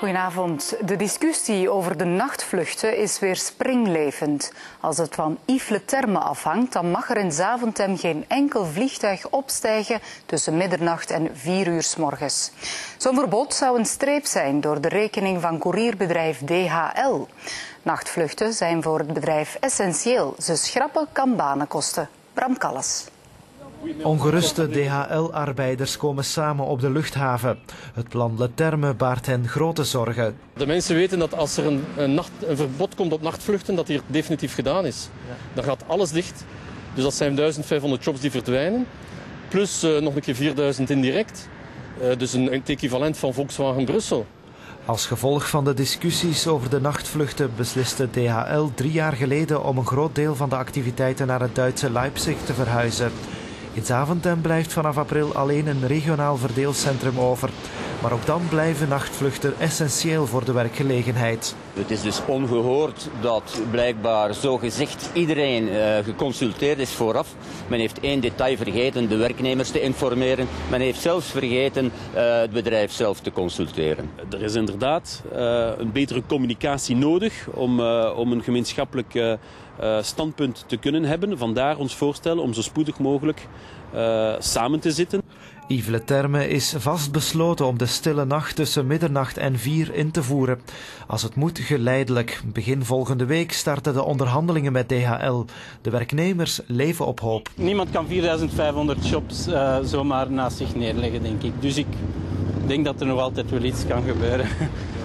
Goedenavond. De discussie over de nachtvluchten is weer springlevend. Als het van Yves Le Terme afhangt, dan mag er in Zaventem geen enkel vliegtuig opstijgen tussen middernacht en vier uur s morgens. Zo'n verbod zou een streep zijn door de rekening van courierbedrijf DHL. Nachtvluchten zijn voor het bedrijf essentieel. Ze schrappen kan banen kosten. Bram Kalles. Ongeruste DHL-arbeiders komen samen op de luchthaven. Het plan Le Terme baart hen grote zorgen. De mensen weten dat als er een, een, nacht, een verbod komt op nachtvluchten, dat hier definitief gedaan is. Dan gaat alles dicht. Dus dat zijn 1500 jobs die verdwijnen. Plus uh, nog een keer 4000 indirect. Uh, dus een, een equivalent van Volkswagen Brussel. Als gevolg van de discussies over de nachtvluchten besliste DHL drie jaar geleden om een groot deel van de activiteiten naar het Duitse Leipzig te verhuizen. In Zaventem blijft vanaf april alleen een regionaal verdeelcentrum over. Maar ook dan blijven nachtvluchten essentieel voor de werkgelegenheid. Het is dus ongehoord dat blijkbaar zogezegd iedereen uh, geconsulteerd is vooraf. Men heeft één detail vergeten, de werknemers te informeren. Men heeft zelfs vergeten uh, het bedrijf zelf te consulteren. Er is inderdaad uh, een betere communicatie nodig om, om een gemeenschappelijk standpunt te kunnen hebben. Vandaar ons voorstel om zo spoedig mogelijk samen te zitten. Yves Le Terme is vastbesloten om de stille nacht tussen middernacht en vier in te voeren. Als het moet, geleidelijk. Begin volgende week starten de onderhandelingen met DHL. De werknemers leven op hoop. Niemand kan 4500 jobs uh, zomaar naast zich neerleggen, denk ik. Dus ik denk dat er nog altijd wel iets kan gebeuren.